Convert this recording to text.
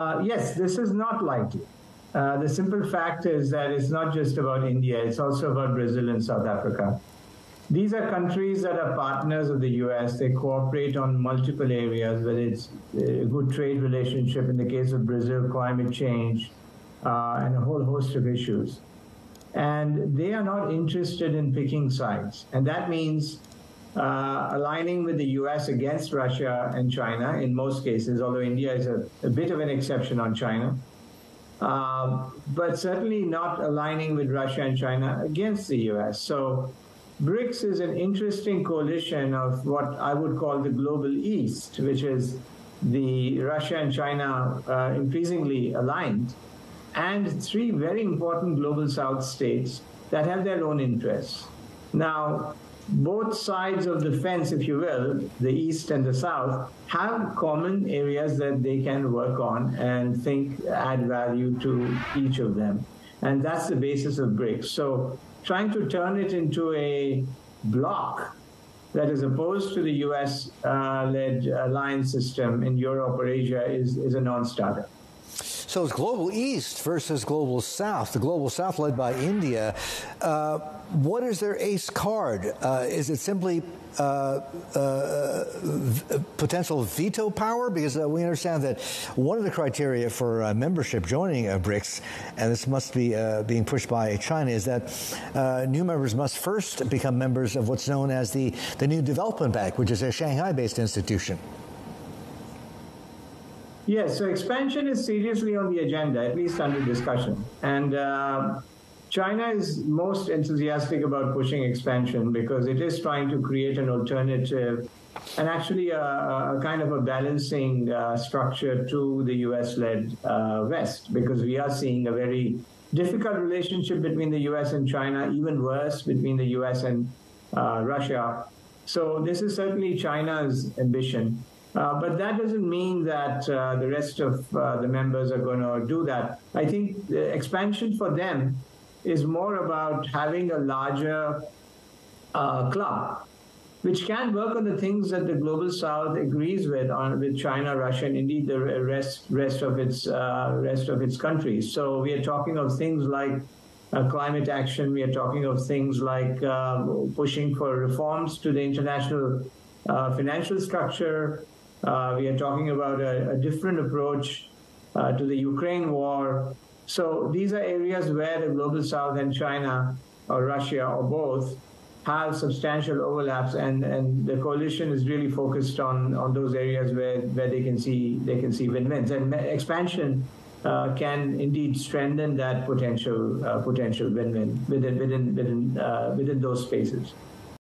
Uh, yes, this is not likely. Uh, the simple fact is that it's not just about India, it's also about Brazil and South Africa. These are countries that are partners of the US. They cooperate on multiple areas, whether it's a good trade relationship in the case of Brazil, climate change, uh, and a whole host of issues. And they are not interested in picking sides. And that means uh, aligning with the US against Russia and China in most cases, although India is a, a bit of an exception on China. Uh, but certainly not aligning with Russia and China against the US. So BRICS is an interesting coalition of what I would call the global East, which is the Russia and China uh, increasingly aligned, and three very important global South states that have their own interests. Now, both sides of the fence, if you will, the East and the South, have common areas that they can work on and think add value to each of them. And that's the basis of BRICS. So trying to turn it into a block that is opposed to the US uh, led alliance system in Europe or Asia is, is a non starter. So it's global east versus global south. The global south led by India. Uh, what is their ace card? Uh, is it simply uh, uh, potential veto power? Because uh, we understand that one of the criteria for uh, membership joining BRICS, and this must be being pushed by China, is that new members must first become members of what's known as the, the New Development Bank, which is a Shanghai based institution. Yes, so expansion is seriously on the agenda, at least under discussion. And uh, China is most enthusiastic about pushing expansion because it is trying to create an alternative and actually a, a kind of a balancing uh, structure to the US led uh, West because we are seeing a very difficult relationship between the US and China, even worse between the US and uh, Russia. So, this is certainly China's ambition. Uh, but that doesn't mean that uh, the rest of uh, the members are going to do that. I think the expansion for them is more about having a larger uh, club, which can work on the things that the global South agrees with on with China, Russia, and indeed the rest rest of its uh, rest of its countries. So we are talking of things like. climate action. We are talking of things like pushing for reforms to the international financial structure, uh, we are talking about a, a different approach uh, to the Ukraine war. So these are areas where the global south and China or Russia or both have substantial overlaps and, and the coalition is really focused on, on those areas where, where they can see they can see win-wins. And expansion uh, can indeed strengthen that potential uh, potential win-win within within within uh, within those spaces.